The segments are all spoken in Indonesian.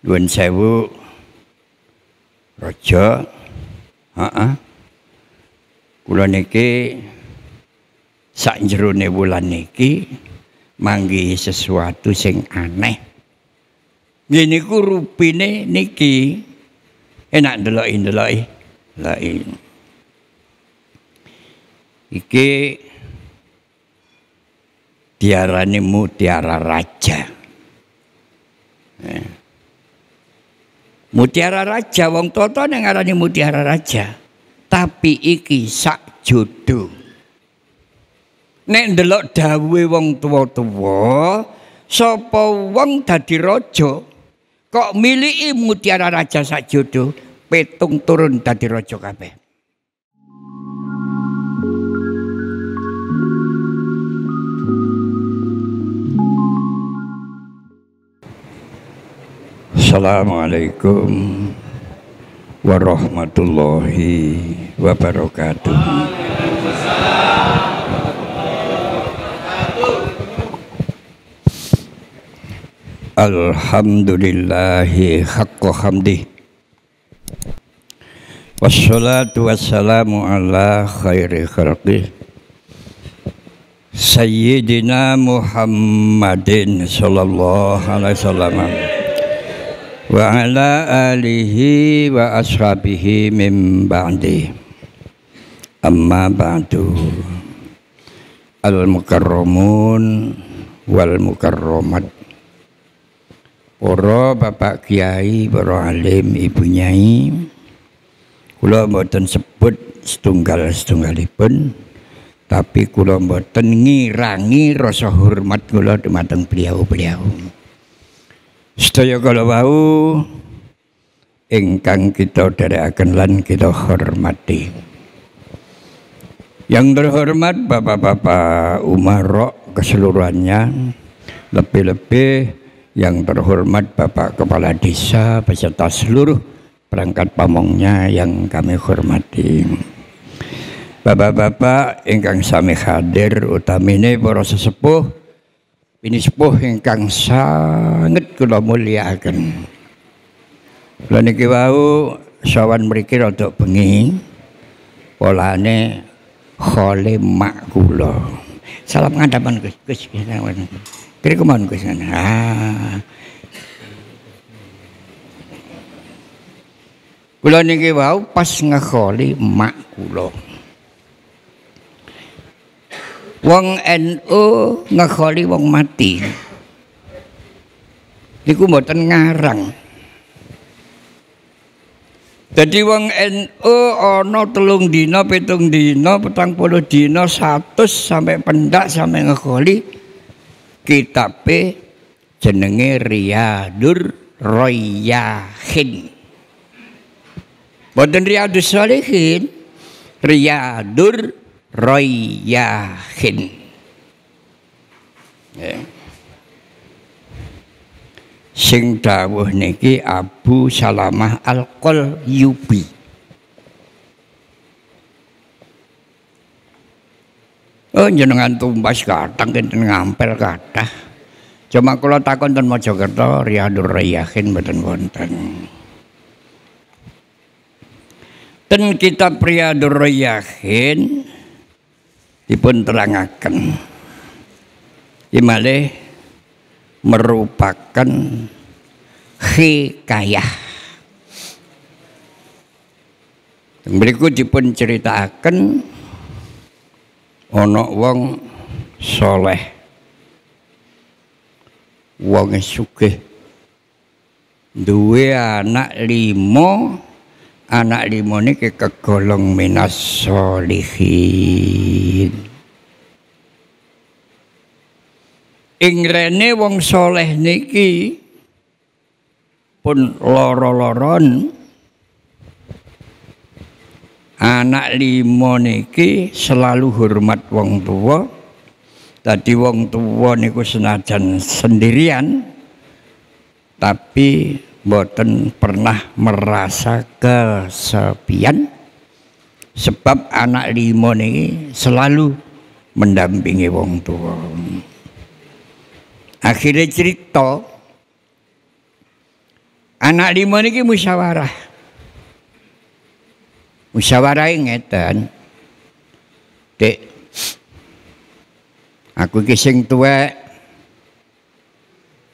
Nuwun sewu Raja. Heeh. Kula niki sak jerone wulan niki manggi sesuatu sing aneh. Nggih niku rupine niki enak ndeloki-ndeloki. Ndeloki. Iki diarani mutiara raja. Eh. Mutiara raja wong toto yang ngarani mutiara raja. Tapi iki sak jodoh. Nek ndelok dawe wong tua-tua, sapa wong dadi raja kok miliki mutiara raja sak jodoh, petung turun dadi raja kabeh. Assalamualaikum warahmatullahi wabarakatuh. Alhamdulillahi haqqa hamdih Wassalatu wassalamu ala khairi khalqih Sayyidina Muhammadin sallallahu alaihi wasallam wa ala alihi wa ashabihi min ba'di. Amma ba'du. Al mukarramun wal mukarramat. Para bapak kiai para alim ibu nyai kula mboten sebut setunggal setunggalipun tapi kula mboten ngirangi rasa hormat kula dumateng beliau-beliau Sedaya kala wau ingkang kita dherekaken lan kita hormati. Yang terhormat Bapak-bapak Umarok keseluruhannya, lebih-lebih yang terhormat Bapak Kepala Desa beserta seluruh perangkat pamongnya yang kami hormati. Bapak-bapak ingkang sami hadir utamine para sesepuh ini sepuh ingkang sangat kula mulyakaken. Kula niki wau sawan mriki rada bengi. Polane khole mak kula. Salam ngandapan Gus. Gus. Kira ke mana Gus? Ah. Kula niki wau pas ngekholi mak kula. Wong NU ngekholi wong mati. Niku mboten ngarang. Jadi wong NU ana telung dina, pitung dina, petang puluh dina, satu sampai pendak sampai ngekholi kitabe jenenge Riyadur Royahin. Boten Riyadus Shalihin, Riyadur Roy Yahin. Ya. Sing dawuh niki Abu Salamah Al-Qol Yubi. Oh jenengan tumbas kadang kinten ngampel kathah. Cuma kula takon ten Mojokerto Riyadul Rayyahin mboten wonten. Ten kitab Riyadul Rayyahin dipun terangaken imale merupakan hikayah. Berikut dipun ceritakan ono wong soleh. Wong sugih. Duwe anak limo anak limo niki kegolong minas solihin ing rene wong soleh niki pun loro-loron. Anak limo niki selalu hormat wong tua. Tadi wong tua niku senajan sendirian tapi boten pernah merasa kesepian. Sebab anak limo ini selalu mendampingi wong tua akhirnya cerita Anak lima niki musyawarah. Musyawarah ngeten. Dek. Aku ki sing tuwek.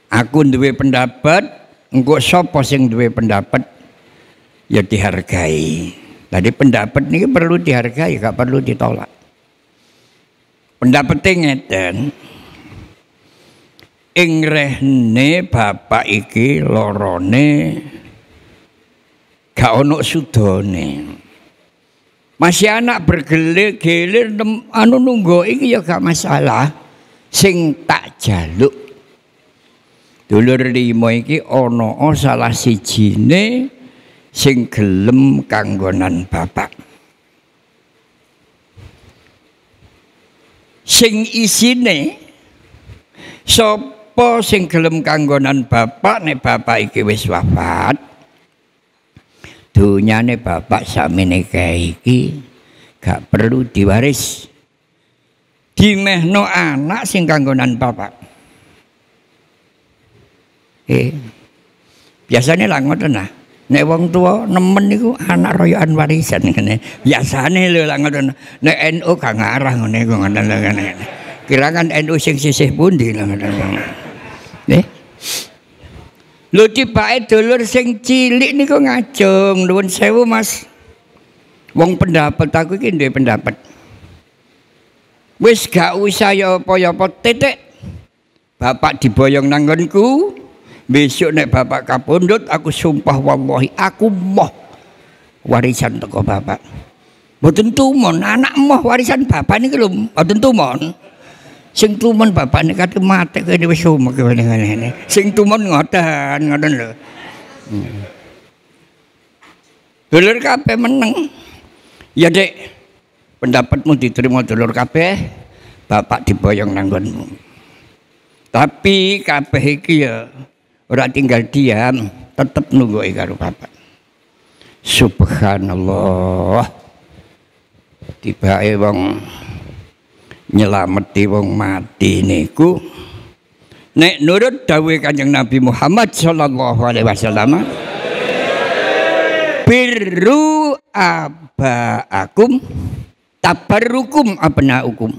Aku duwe pendapat, engko sapa sing duwe pendapat ya dihargai. Tadi pendapat ini perlu dihargai, gak perlu ditolak. Pendapat ngeten. Ing rehne bapak iki lorone gak ono sudone. Masih anak bergelir gelir anu nunggu iki ya gak masalah. Sing tak jaluk. Dulur limo iki ono salah sijine sing gelem kanggonan bapak. Sing isine sop apa sing gelem kanggonan bapak nek bapak iki wis wafat? Dunyane bapak sakmene kae iki gak perlu diwaris. Dimehno anak sing kanggonan bapak. Eh biasanya lah ngoten nah nek wong tua nemen niku anak royokan warisan ngene. Biasane lho lah ngoten. Nek NU gak ngarah ngene ngoten ngene. Kirangan NU sing sisih pundi lah ngoten Nih. Lho tibake dulur sing cilik niku ngajeng nuwun sewu Mas. Wong pendapat aku iki duwe pendapat. Wis gak usah ya apa-apa titik. Bapak diboyong nanggonku. Besok nek bapak kapundhut aku sumpah wallahi aku moh warisan teko bapak. Mboten tumon anak moh warisan bapak niki lho mboten tumon. Sing tumen bapakne kate mate kene wis sumek ngene Sing tumen ngoten, ngoten lho. Hmm. Dulur kabeh meneng. Ya, Dek. Pendapatmu diterima dulur kabeh, bapak diboyong nanggonmu. Tapi kabeh iki ya ora tinggal diam, tetep nunggu karo bapak. Subhanallah. Tiba-tiba wong nyelameti wong mati niku. Nek nurut dawuh Kanjeng Nabi Muhammad sallallahu alaihi wasallam birru abaakum tabarrukum abnaukum.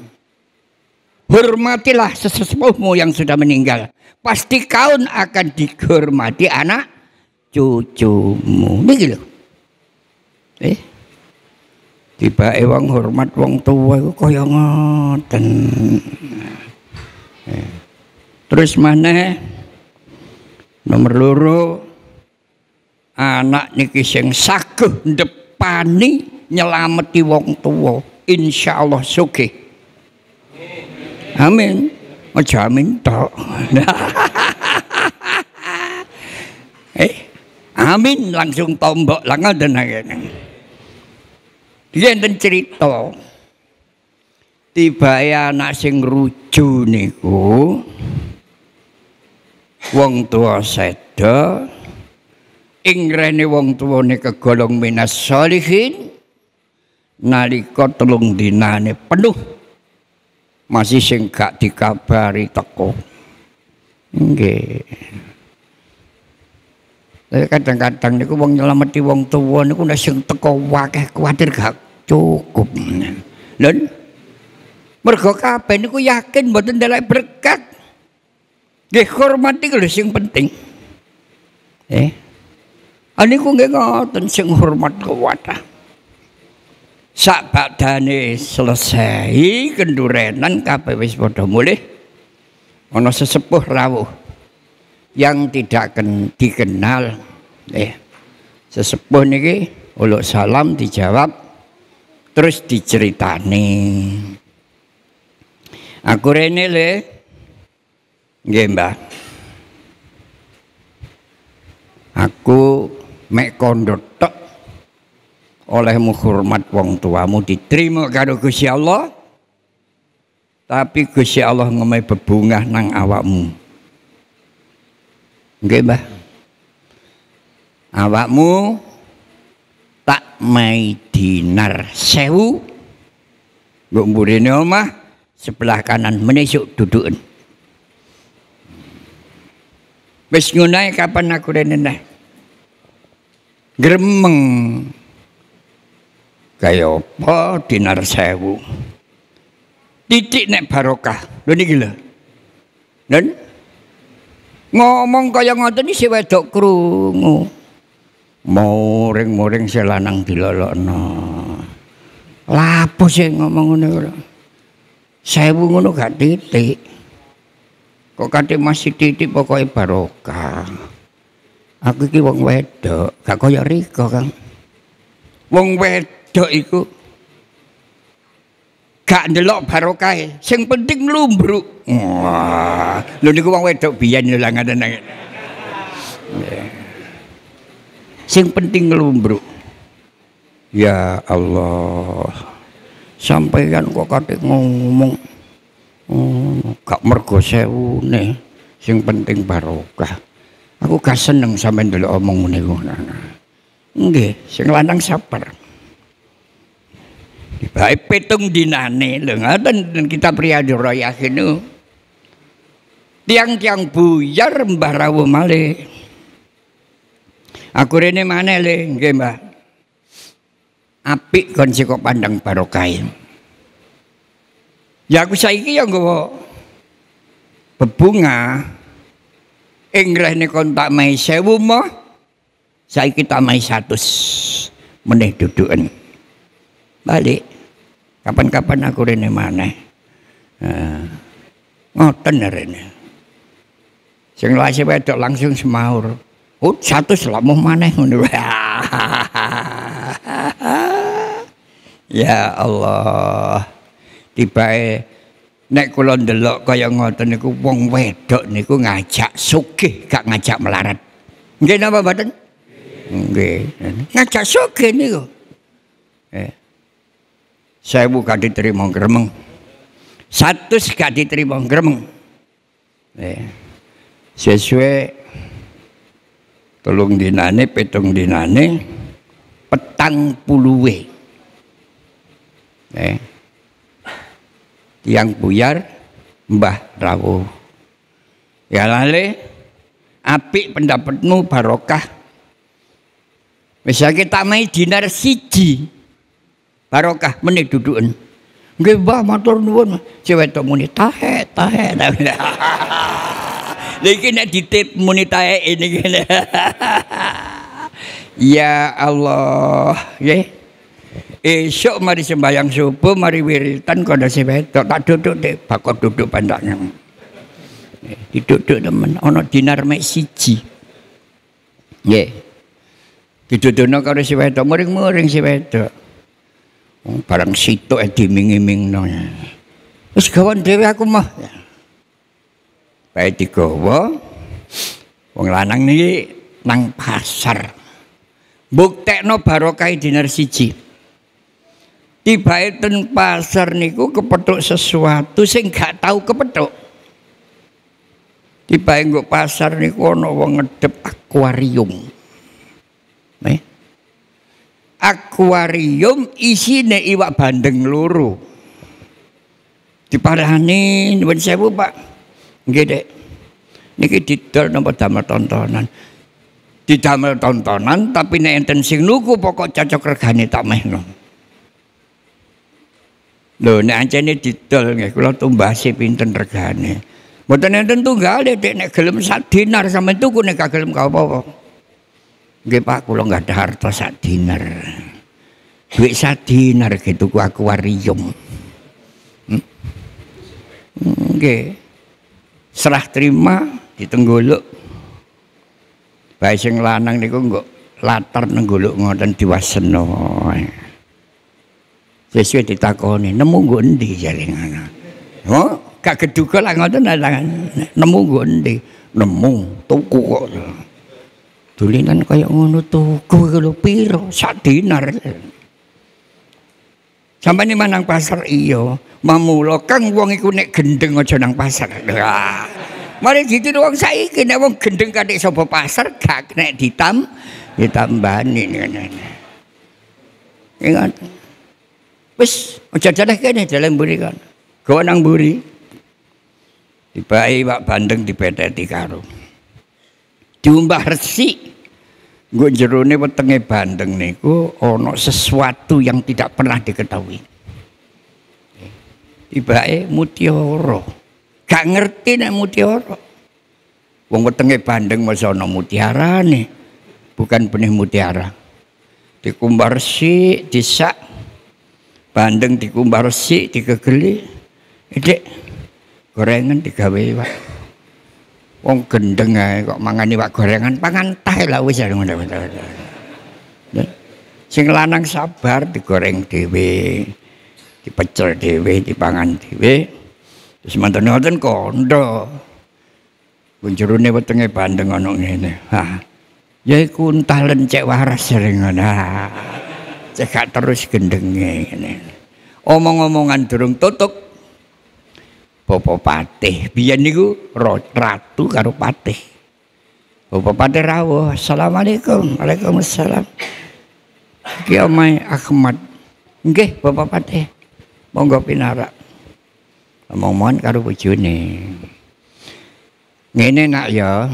Hormatilah sesepuhmu yang sudah meninggal. Pasti kau akan dihormati anak cucumu. Niki lho. Eh tiba wong hormat wong tua iku kaya ngoten. Eh. terus mana nomor loro anak niki sing saguh depani nyelameti wong tua insyaallah sugih. Amin. Aja amin tok. Eh amin langsung tombok. Lah ngoten enten cerita tiba anak sing ruju niku wong tua seda ing wong tuane kegolong minas solihin nalika telung dinane penuh masih sing gak dikabari teko. Nggih. Kadang-kadang niku wong nyelameti wong tuwa niku nek sing teko wakeh kuwatir gak cukup. Dan mergo kabeh niku yakin mboten ndelek berkat. Nggih hormati lho sing penting. Eh. Aniku nggih ngoten sing hormat kuwata. Sak badane selesai kendurenan kabeh wis padha mulih. Ana sesepuh rawuh yang tidak dikenal. Eh. Sesepuh niki uluk salam dijawab terus diceritani. Aku rene le. Nggih Mbah aku mek kondot tok olehmu hormat wong tuamu diterima karo Gusti Allah. Tapi Gusti Allah ngemai bebungah nang awakmu. Nggih Mbah awakmu tak mai dinar sewu. Mbok omah sebelah kanan menisuk duduken wis ngunae kapan aku rene gremeng. Kaya apa dinar sewu? Titik nek barokah. Lho niki lho. Dan ngomong kaya ngoten iki wedok krungu moring-moring si lanang dilolokno. Lapo sih ngomong ngono sewu ngono gak titik. Kok kate masih titik pokoknya barokah. Aku iki wong wedok gak kaya Riko Kang. Wong wedok iku gak ndelok barokah sing penting lumbruk. Wah lho niku wong wedok biyen lho ngaten sing penting lumbruk ya Allah sampai kan kok kate ngomong Oh, gak mergo sewune sing penting barokah. Aku gak seneng sampean ndelok omong ngene niku. Nggih, sing lanang sabar. Baik petung dinane lho ngoten kita pria yakin Tiang-tiang buyar Mbah Rawuh malih. Aku rene maneh le nggih. Apik kon kok pandang barokah. Ya aku saiki ya nggawa bebunga rene kon tak mai sewu mah saiki tak mai 100 meneh duduken. Balik. Kapan-kapan aku rene maneh. Nah, ngoten rene. Sing lase wedok langsung semaur. Oh, satu selamu maneh ya Allah tibae nek kula ndelok kaya ngoten niku wong wedok niku ngajak sugih gak ngajak melarat. Nggih napa mboten? Nggih. Ngajak sugih niku. Eh. Sewu gak diterima gremeng. Satu gak diterima gremeng. Eh. Sesuai telung dinane, petung dinane, petang puluwe. Eh yang buyar Mbah Rawuh. Ya lale apik pendapatmu barokah. Bisa kita main dinar siji barokah menit dudukan. Nggih Mbah matur nuwun. Cewek tok muni tahe tahe. Lha iki nek tahe ini Ya Allah, nggih. Esok mari sembahyang subuh, mari wiritan si wedok, tak duduk deh, bakal duduk pandangnya. Diduduk temen, ono dinar mek siji. Nggih. Didudukno karo si wedok, muring-muring si wedok. Barang situ eh diming-imingno. Wis gawan dhewe aku mah. Baik digawa. Wong lanang niki nang pasar. Buktekno barokah dinar siji. tiba ten pasar niku kepethuk sesuatu sing gak tahu kepethuk tiba nggo pasar niku ana wong ngedep akuarium eh akuarium isine iwak bandeng loro diparani nuwun sewu Pak nggih Dek niki didol napa damel tontonan didamel tontonan tapi nek enten sing nuku pokok cocok regane tak mehno Lho nek ancene didol nggih kula tumbasi pinten regane. Mboten enten tunggal dek nek gelem sak dinar sampean tuku nek gak gelem apa-apa. Nggih Pak kula enggak ada harta sak dinar. Duit sak dinar gitu ku akuarium. Hmm? Nggih. Serah terima ditenggoluk. Bae sing lanang niku engko latar nenggoluk ngoten diwasena. Sesuai ditakoni, nemu nggo endi jare ngono. Oh, gak keduga lah ngoten nemu nggo endi? Nemu tuku kok. Dulinan kaya ngono tuku lho piro? Sak dinar. Sampai ini manang pasar iya. Mamula kang wong iku nek gendeng aja nang pasar. Mari gitu wong saiki nek wong gendeng kadek sapa pasar gak nek ditam ditambani ngene. Ingat. Wis aja dadah kene dalam buri kan. Gawa nang buri. Dibai Pak Bandeng dipeteti karo. Diumbah resi. Gue jerone wetenge bandeng niku ono sesuatu yang tidak pernah diketahui. Tibake mutiara. Gak ngerti nek mutiara. Wong wetenge bandeng masa ana mutiarane. Bukan benih mutiara. Dikumbar sik, disak. Bandeng dikumbar sik, dikegeli. Dek, gorengan digawe Pak. Wong gendeng ae kok mangani wak gorengan pangan tae lah wis ngono. Sing lanang sabar digoreng dhewe. Dipecel dhewe, dipangan dhewe. Terus mantan ngoten kondo. Kunjurune wetenge bandeng ana ngene. Ha. Ya iku entah lencek waras sering ngono. Cekak terus gendenge ngene. Omong-omongan durung tutup Bapak Patih. Biyen niku ratu karo Patih. Bapak Patih rawuh, "Assalamualaikum." Waalaikumsalam. Ki omahe Ahmad. Nggih, Bapak Patih. Monggo pinarak. Omong-omongan karo bojone. Ngene nak ya.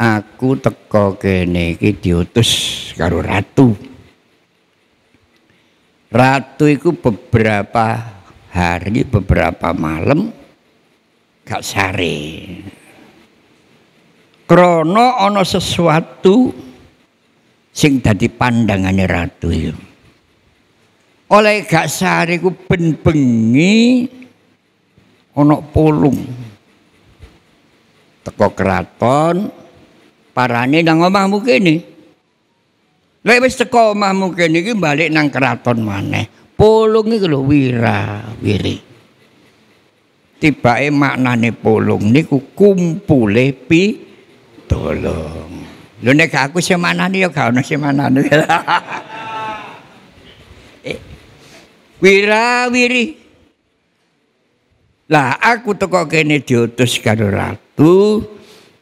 Aku teko kene iki diutus karo ratu. Ratu iku beberapa hari beberapa malam gak sare. Krono ono sesuatu sing dadi pandangane ratu itu. Oleh gak sare ku ben bengi ono pulung. Teko keraton parane nang omahmu kene. Lek wis teko omahmu kene iki balik nang keraton maneh. Polong iku lho wira wiri. Tibake maknane polong niku kumpule pitulung. Lho nek aku semanane ya gak ono semanane. eh, wira wiri. Lah aku teko kene diutus karo ratu,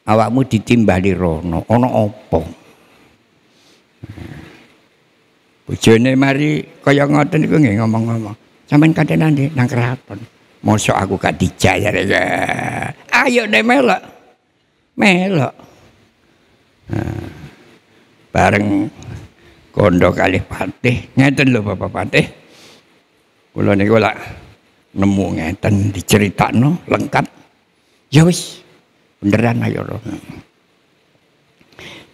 awakmu ditimbali rono. Ono apa? Bojone mari kaya ngoten niku nggih ngomong-ngomong. Sampeyan kadhe nanti nang keraton. Mosok aku gak dijak ya. Ayo nek melok. Melok. Nah, bareng kondo kali patih ngeten lho Bapak Patih. Kula niku lak nemu ngeten diceritakno lengkap. Ya wis beneran ayo.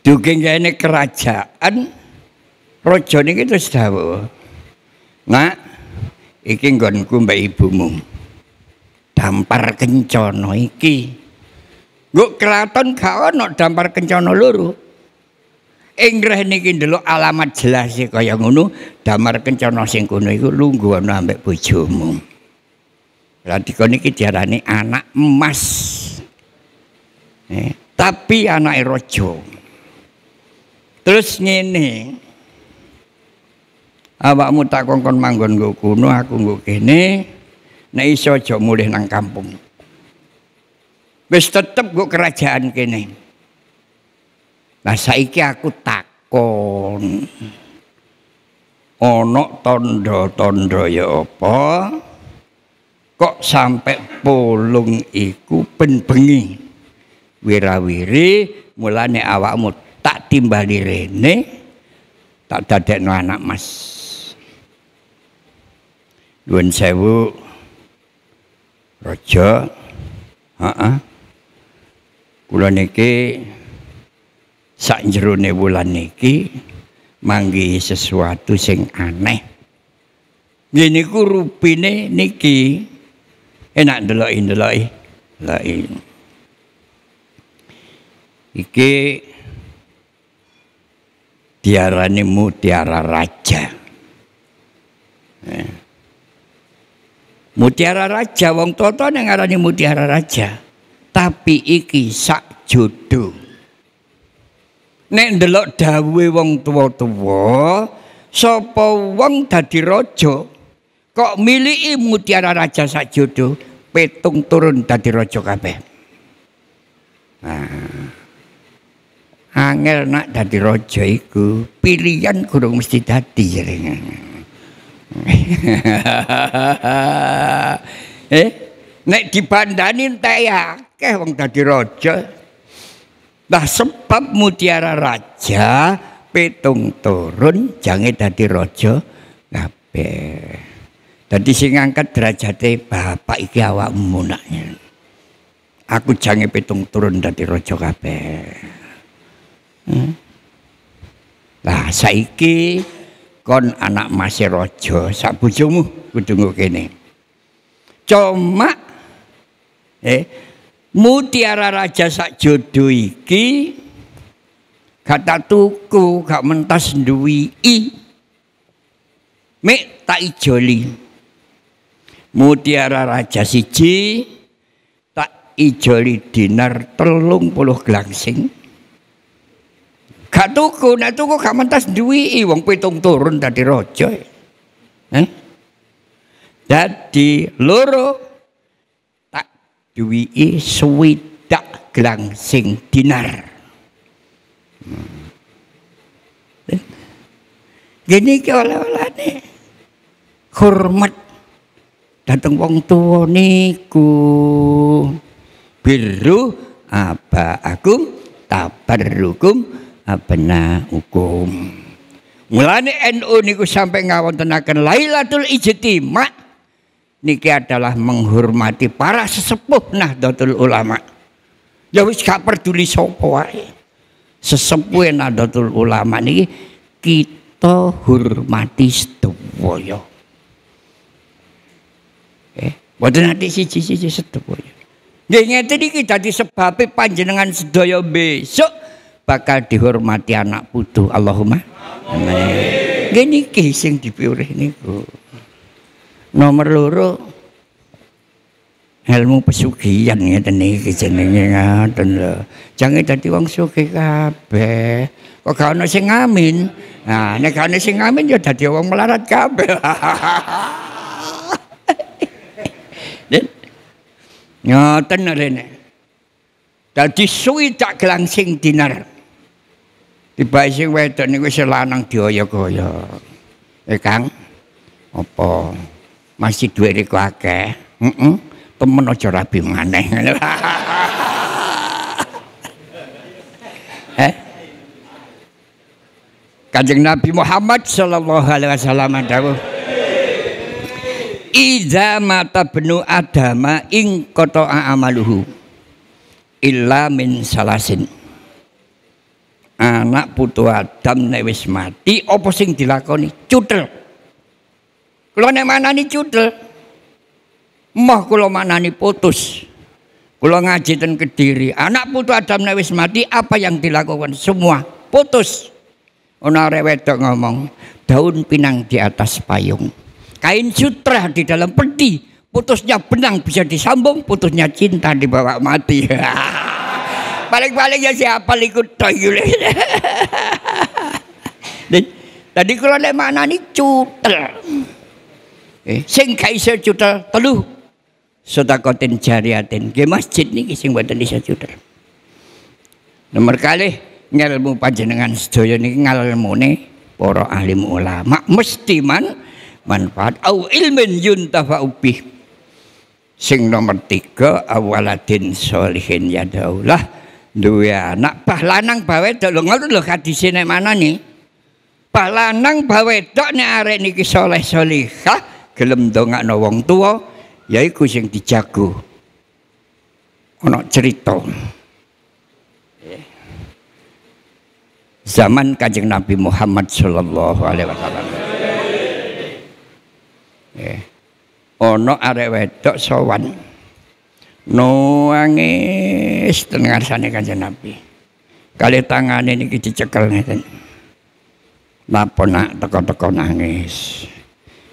Duking kene kerajaan Raja niki terus dawuh. Nak, iki nggonku mbak ibumu. Dampar kencana iki. Nggo keraton gak ono dampar kencana loro. Ing niki ndelok alamat jelas kaya ngono, dampar kencana sing kono iku lungguh ana ambek bojomu. Lah dikon iki diarani anak emas. Eh, tapi anak raja. Terus ngene, awakmu tak kongkon manggon nggo kuno aku nggo kene nek iso aja mulih nang kampung. Wis tetep nggo kerajaan kene. Nah saiki aku takon. Ana tondo-tondo ya apa? Kok sampai polung iku ben bengi? Wirawiri mulane awakmu tak timbali rene tak dadekno anak mas Nuwun sewu Raja. Heeh. Kula niki sak jerone wulan niki manggi sesuatu sing aneh. Ngene ku rupine niki enak ndeloki-ndeloki. Lah iki diarani mutiara raja. Eh. Mutiara Raja wong toto yang ngarani Mutiara Raja. Tapi iki sak jodoh. Nek ndelok dawe wong tua-tua, sapa wong dadi raja kok miliki Mutiara Raja sak jodoh, petung turun dadi raja kabeh. Nah, angel nak dadi raja iku pilihan kurang mesti dadi. eh nek dibandani ya akeh wong dadi raja Nah sebab mutiara raja petung turun jange dadi raja kabeh. Dadi sing ngangkat derajate bapak iki awakmu naknya. Aku jange petung turun dadi raja kabeh. Hmm? Nah saiki kon anak masih raja sak bojomu kudu kene. Cuma eh mutiara raja sak jodoh iki kata tuku gak mentas duwi i. Mek tak ijoli. Mutiara raja siji tak ijoli dinar telung puluh gelangsing gak tuku nek tuku gak mentas duwi wong pitung turun tadi raja. Eh? Jadi loro tak duwi swidak gelangsing dinar. Gini ke oleh-olehane. Hormat. Datang wong tua niku. Biru apa akum tabarrukum abna hukum. Mulane NU niku sampai ngawontenaken Lailatul Ijtima niki adalah menghormati para sesepuh Nahdlatul Ulama. Ya wis gak peduli sapa wae. Sesepuh Ulama ini kita hormati sedaya. Eh, boten nanti siji-siji sedaya. Nggih ngeten iki dadi sebabe panjenengan sedaya besok bakal dihormati anak putu Allahumma amin. Nggih niki sing dipilih niku. Nomor loro ilmu pesugihan ngeten iki jenenge ngoten lho. Jange dadi wong sugih kabeh. Kok gak ono sing ngamin. Nah, nek gak ono sing ngamin ya dadi wong melarat kabeh. Ngoten rene. Dadi suwi tak gelangsing dinar. Tiba sing wedok niku wis lanang dioyo-oyo. Eh Kang, apa masih duwe rek akeh? Heeh. temen aja rabi maneh. eh? Kanjeng Nabi Muhammad sallallahu alaihi wasallam dawuh Iza mata benu adama ing koto amaluhu illa min salasin. Anak putu Adam nek wis mati apa sing dilakoni? Cutel. Kula nek manani cutel, Mah kula manani putus. Kula ngaji ten Kediri, anak putu Adam wis mati, apa yang dilakukan? Semua putus. Ana arek wedok ngomong, daun pinang di atas payung. Kain sutra di dalam peti, putusnya benang bisa disambung, putusnya cinta dibawa mati. Paling-paling ya siapa ikut toilet. Tadi kalau lek mana nih cutel. Eh, sing gak iso cutel telu sodakotin jariatin. Ke masjid niki sing mboten isa judul nomor kali ngelmu panjenengan sedaya niki ngalmune para alim ulama. Mesti man manfaat. Au ilmin yuntafa'u bih. Sing nomor tiga awaladin solihin ya daulah duwe anak bah lanang bawe dok lho ngono lho nek mana nih bah lanang bawe dok nek arek niki soleh solihah gelem dongakno wong tua yaiku sing dijago. Ana cerita. Zaman Kanjeng Nabi Muhammad sallallahu alaihi wasallam. Eh ana arek wedok sowan nangis teng ngarsane Kanjeng Nabi kali tangane niki dicekel ngeten napa nak teko-teko nangis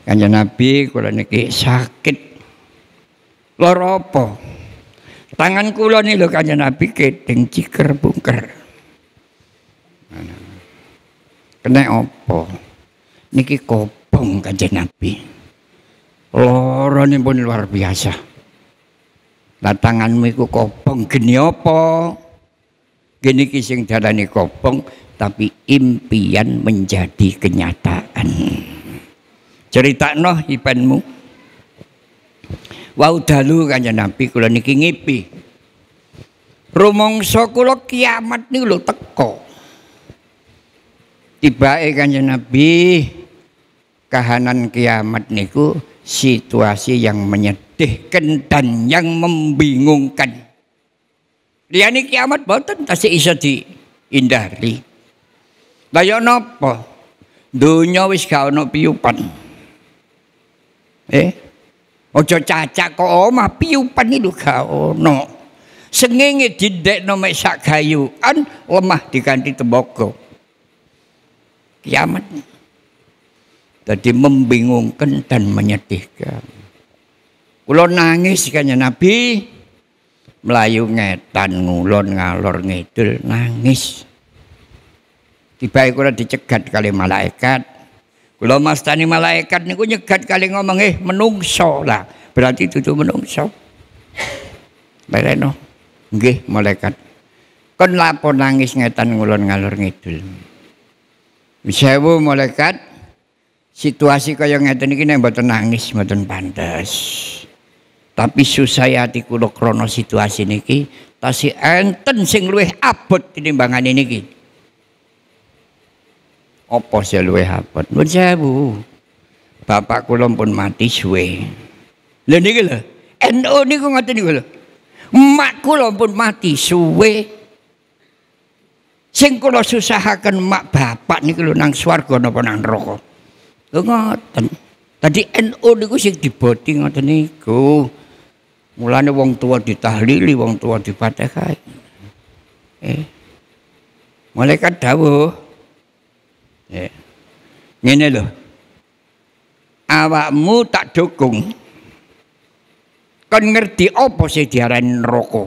Kanjeng Nabi kula niki sakit Loro apa? Tangan kula nih lho kanjeng Nabi kedeng ciker bungker. Kena apa? Niki kobong kanjeng Nabi. Loro nih pun luar biasa. Lah tanganmu iku kobong geni apa? Gini kising darani kobong tapi impian menjadi kenyataan. Cerita noh ipanmu. Wau dalu kanjeng Nabi kula niki ngipi. Rumangsa kula kiamat niku lho teko. Tibake Kanjeng Nabi kahanan kiamat niku situasi yang menyedihkan dan yang membingungkan. Liyane kiamat boten tasih iso diindari. Lah ya napa? Donya wis gak ono piyupan. Eh? Ojo cacak kok omah piyupan itu gak ono. Sengenge didekno mek sak gayuan lemah diganti temboko kiamat. Jadi membingungkan dan menyedihkan. Kulo nangis kanya Nabi melayu ngetan ngulon ngalor ngidul nangis. Tiba kula dicegat kali malaikat. Kula mastani malaikat niku nyegat kali ngomong eh menungso lah. Berarti itu menungso. Bareno. Nggih malaikat. Kon lapor nangis ngetan ngulon ngalor ngidul. Sewu malaikat situasi kaya ngeten iki nek mboten nangis mboten pantes. Tapi susah hati kula krana situasi niki tasih enten sing luwih abot tinimbangan niki. Apa sih luwih abot? Nuwun sewu. Bapak kula pun mati suwe. Lha niki lho, NU niku ngoten niku lho. Mak kula pun mati suwe. Sing kula susahaken mak bapak niku lho nang swarga napa nang neraka. Lho ngoten. Tadi NU niku sing diboti ngoten niku. Mulane wong tua ditahlili, wong tua difatihai. Eh. Malaikat dawuh. Eh. Ngene lho. Awakmu tak dukung. Kon ngerti apa sih diarani neraka?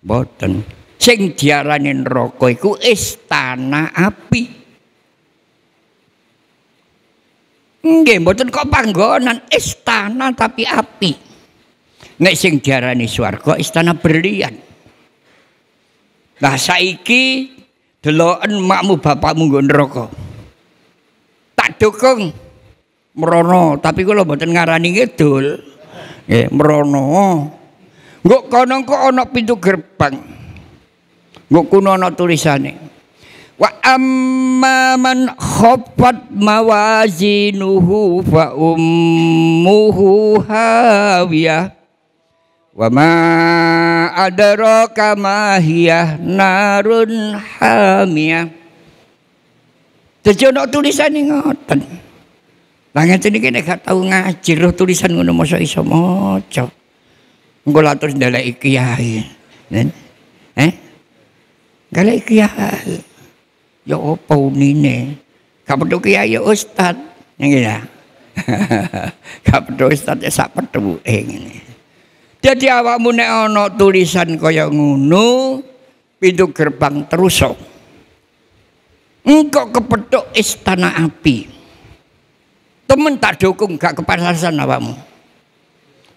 Boten. Sing diarani neraka iku istana api. Nggih, mboten kok panggonan istana tapi api. Nek sing diarani swarga istana berlian. Lah saiki deloken makmu bapakmu nggo neraka. Tak dukung merono, tapi kula mboten ngarani ngidul. Nggih, merono. Nggo kono kok ana pintu gerbang. Nggo kuno ana tulisane. Wa amma man khaffat mawazinuhu fa ummuhu hawiyah. Wa ma adraka ma hiya narun hamiyah. Dadi ana tulisane ngoten. Lah ngeten iki nek gak tau ngaji tulisan ngono masa iso maca. Engko latur ndeleki kiai. Eh? Kali kiai. Ya apa unine? Gak perlu kiai ya ustad. Yang ya. Gak perlu ustad ya sak perlu ngene. Jadi awakmu nek ana tulisan kaya ngono, pintu gerbang terusok. Engkau kepethuk istana api. Temen tak dukung gak kepanasan awakmu.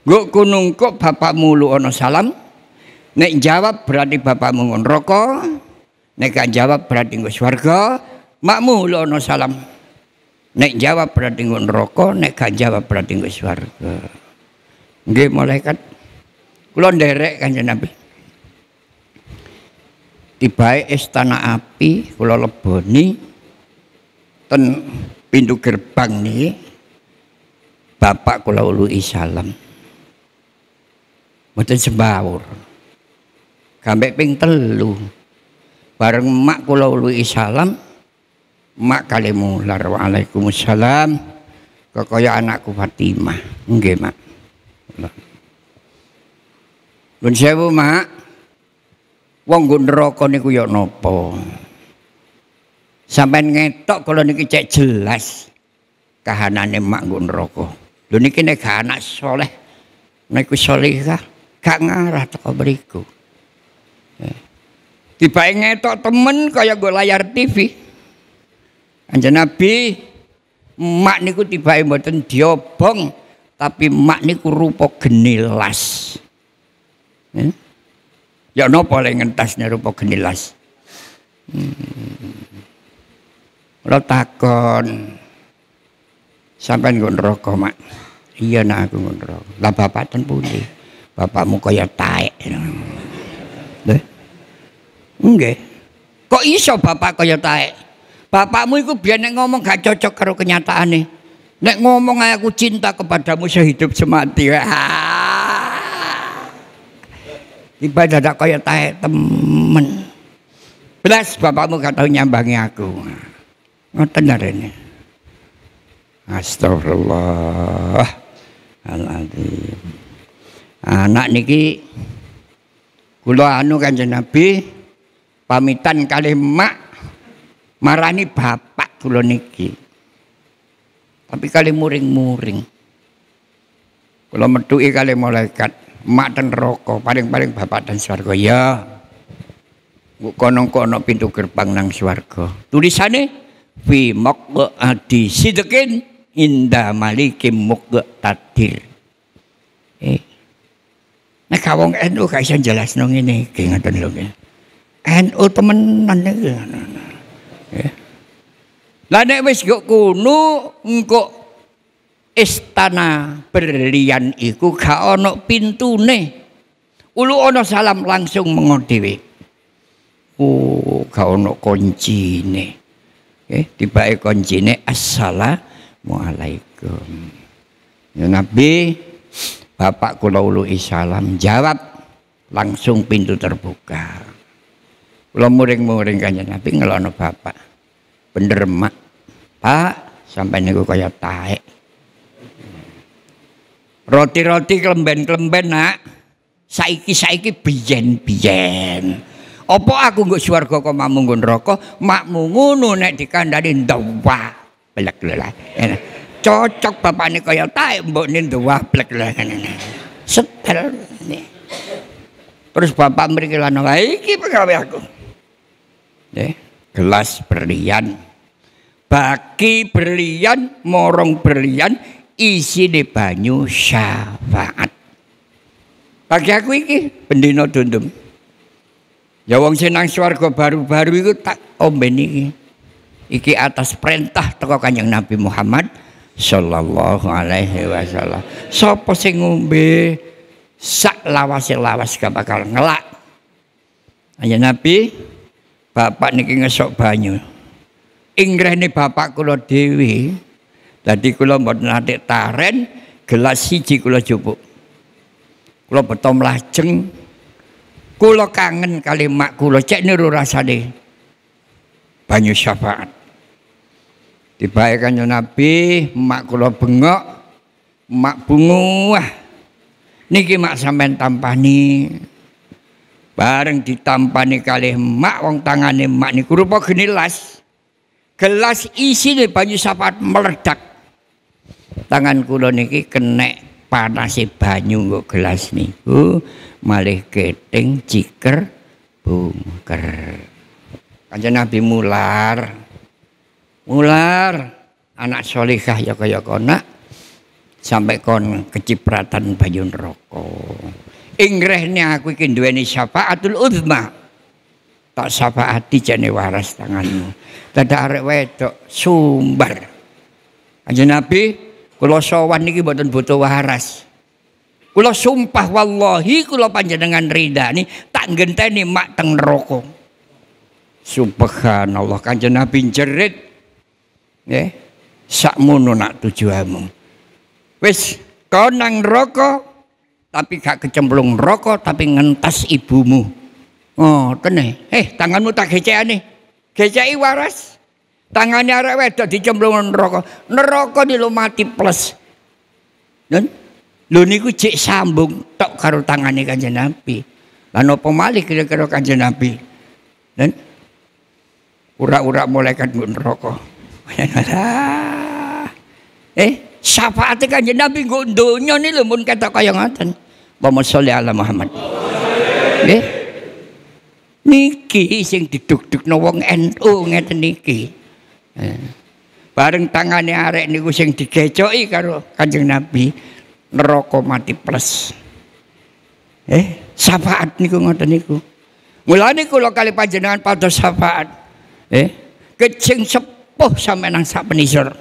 Nggo kunung kok bapakmu lu ana salam. Nek jawab berarti bapakmu ngon rokok. Nek gak jawab berarti nggo swarga, makmu lho ono salam. Nek jawab berarti nggo neraka, nek gak jawab berarti nggo swarga. Nggih malaikat kula nderek Kanjeng Nabi. Tibae istana api kula leboni ten pintu gerbang nih bapak kula ului salam. Mboten sembawur. Gambek ping telu. Bareng mak kula ului salam, mak kali mular waalaikumsalam. Kekaya anakku Fatimah. Nggih, Mak. Nun sewu, Mak. Wong nggo neraka niku ya napa? Sampai ngetok kalau niki cek jelas kahanane mak nggo neraka. Lho niki nek anak soleh, niku solehah, gak ngarah teko beriku. Eh. Tiba ngetok temen kaya gue layar TV. Anjir Nabi mak niku tiba mboten diobong tapi mak niku rupa genilas. Hmm? Ya napa le ngentasnya rupa genilas? Hmm. Lo takon sampai nggon neraka mak. Iya nak aku nggon neraka. Lah bapak ten pundi? Bapakmu kaya taek. Nggih. Kok iso bapak kaya taek? Bapakmu iku biyen nek ngomong gak cocok karo kenyataane. Nek ngomong aku cinta kepadamu sehidup semati. Tiba dadak kaya taek temen. Belas bapakmu gak tau nyambangi aku. Ngoten ini. Astagfirullah. Aladzim. Anak niki kula anu Kanjeng Nabi pamitan kali mak marani bapak kula niki. Tapi kali muring-muring. Kula metuki kali malaikat, mak dan rokok, paling-paling bapak dan swarga ya. Kono-kono pintu gerbang nang swarga. Tulisane fi adi sidqin inda malikim tadir. Eh. Nek kawong NU gak iso jelasno ngene iki ngoten lho. NU temenan iki. Ya. Lah nek wis kok kuno engko istana berlian iku gak ana pintune. Ulu ana salam langsung mengo dhewe. Oh, gak ono kuncine. Nggih, tibake kuncine assalamualaikum. Ya Nabi Bapak kula uluhi salam jawab langsung pintu terbuka. Kula muring-muring kanjeng Nabi ngelono bapak. Bener mak. Pak, sampai niku kaya taek. Roti-roti kelemben-kelemben nak. Saiki-saiki biyen-biyen. Apa aku nggo swarga kok makmu nggo neraka? Makmu ngono nek dikandani ndawa. Blek lah. Cocok bapakne kaya tae mbokne ndawa blek lah. Setel. Terus bapak mriki lan iki pegawe aku. Nggih, gelas berlian. Baki berlian, morong berlian, isi di banyu syafaat. Bagi aku iki bendino dundum. Ya wong sing nang baru-baru iku tak omben iki. Iki atas perintah teko Kanjeng Nabi Muhammad sallallahu alaihi wasallam. Sapa sing ngombe sak lawas lawas gak bakal ngelak. Kanjeng Nabi bapak niki ngesok banyu. Ingrene bapak kula dhewe. Dadi kula mboten nate taren gelas siji kula jupuk. Kula beto mlajeng Kula kangen kali mak kula cek niru rasane banyu syafaat. Tibae Nabi, mak kula bengok, mak bunga. Niki mak sampean tampani. Bareng ditampani kali mak wong tangane mak niku rupa genilas. Gelas isi banyu syafaat meledak. Tangan kula niki kenek panase banyu nggo gelas niku. Malih keting ciker bungker kanjeng Nabi mular. Mular. Anak solihah ya kaya kona sampai kon kecipratan banyu neraka. Ingrehne aku iki duweni syafaatul uzma. Tak syafaati jane waras tanganmu. Dadak arek wedok sumbar. Kanjeng Nabi Kula sowan niki mboten butuh waras. Kula sumpah wallahi kula panjenengan ridani tak ngenteni mak teng neraka. Subhanallah Kanjeng Nabi jerit. Nggih. Sakmono nak tujuanmu. Wis kau nang neraka tapi gak kecemplung neraka tapi ngentas ibumu. Oh, tene. Eh, tanganmu tak gecekane. Geceki waras. Tangannya arek wedok dicemplung neraka. Neraka lo mati plus. Dan lho niku cek sambung tok karo tangane Kanjeng Nabi. Lan apa malih kira-kira Kanjeng Nabi? Dan ura-ura malaikat neraka. eh, syafaat Kanjeng Nabi nggo donya ni lho mun kata kaya ngoten. Allahumma sholli ala Muhammad. Eh, niki sing diduk-dukno wong NU ngeten niki. Eh. Bareng tangane arek niku sing digecoki karo Kanjeng Nabi neraka mati plus. Eh, syafaat niku ngoten niku. Mulane kula kali panjenengan padha syafaat. Eh, kecing sepuh sampe nang sak penisor.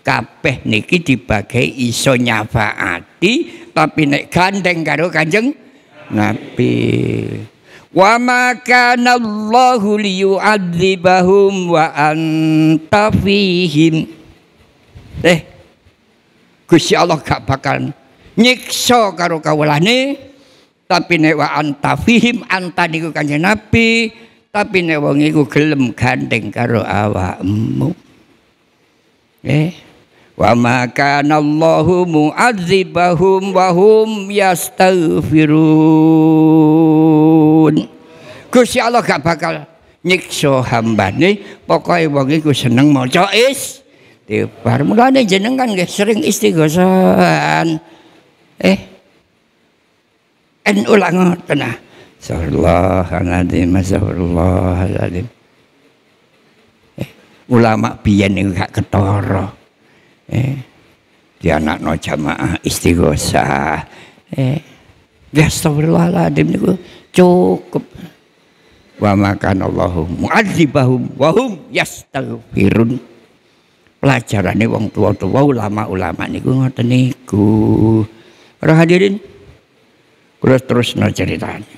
Kabeh niki dibagi iso nyafaati tapi nek gandeng karo Kanjeng Nabi. Wa ma kana Allahu liyu'adzibahum wa anta fihim. Eh, Gusti Allah gak bakal nyiksa karo kawulane tapi nek wa anta fihim anta niku kanjeng Nabi tapi nek wong iku gelem gandeng karo awakmu. Eh, wa ma kana Allahu mu'adzibahum wa hum yastaghfirun Gusti Allah gak bakal nyiksa hambane pokoke wong iku seneng maca istighfar mulane jenengan nggih sering istighosan eh en ulang ngoten ah. Astagfirullahaladzim, astagfirullahaladzim. Eh, ulama biyen niku gak ketara. Eh di anak no jamaah istighosah eh ya astagfirullahaladzim niku cukup. Wa makan Allahu mu'adzibahum wa hum yastaghfirun. Pelajarane wong tua-tua ulama-ulama niku ngoten niku. Para hadirin kula terus no ceritanya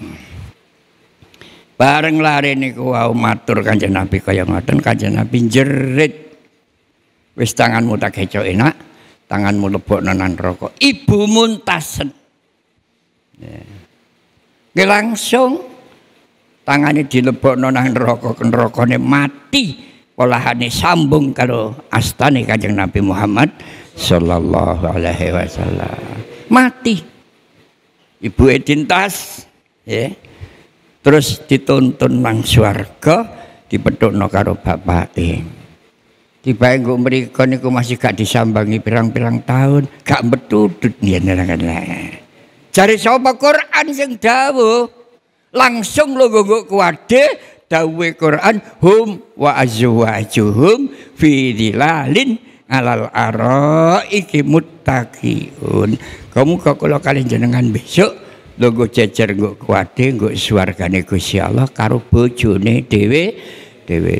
bareng lari niku wau matur kanjeng Nabi kaya ngoten kanjeng Nabi jerit. Wis tanganmu tak keco enak, tanganmu lebok nonan rokok. Ibu muntasen. Ya. langsung tangannya dilebok nonan rokok, rokoknya mati. Olahane sambung kalau astane kajang Nabi Muhammad sallallahu alaihi wasallam. Mati. Ibu edintas ya. Terus dituntun nang swarga dipethukno karo bapake. Tiba engko mriko niku masih gak disambangi pirang-pirang tahun, gak betudut yen Cari sapa Quran sing dawuh langsung lho nggo kuwade dawuhe Quran hum wa azwajuhum fi dilalin alal araiki muttaqin. Kamu kok kula kalian jenengan besok lho jejer nggo kuwade nggo swargane Gusti Allah karo bojone dhewe dhewe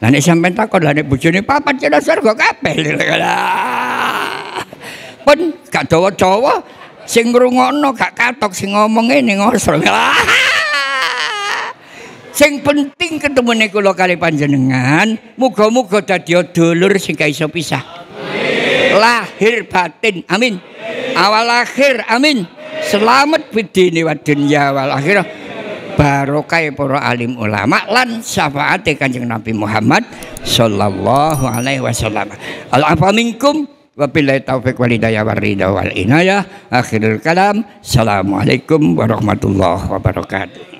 Lah nek sampean takon lah nek bojone papat kena surga kabeh. Pun gak dawa-dawa sing ngrungokno gak katok sing ngomong ngene ngosro. Sing penting ketemune kula kali panjenengan, muga-muga dadi dulur sing gak iso pisah. Lahir batin, amin. Awal akhir, amin. Selamat bidini wa dunya wal akhirah barokah para alim ulama lan syafaat Kanjeng Nabi Muhammad sallallahu alaihi wasallam. Al afa wabillahi taufik wal hidayah wal ridha wal inayah. Akhirul kalam. Assalamualaikum warahmatullahi wabarakatuh.